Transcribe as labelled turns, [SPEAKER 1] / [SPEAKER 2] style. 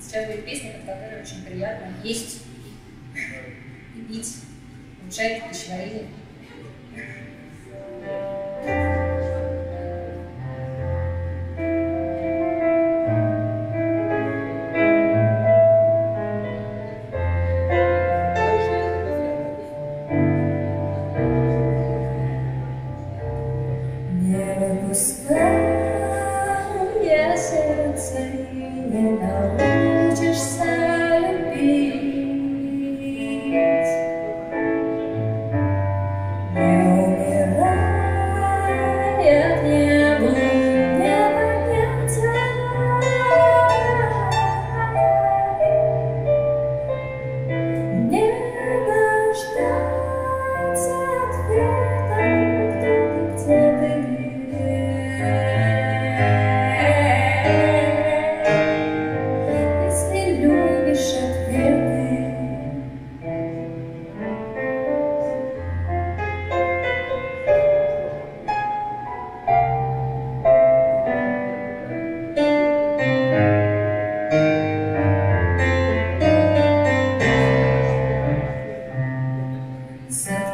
[SPEAKER 1] Сейчас будет песня, под которой очень приятно есть и пить, улучшает пищеварение. Yeah.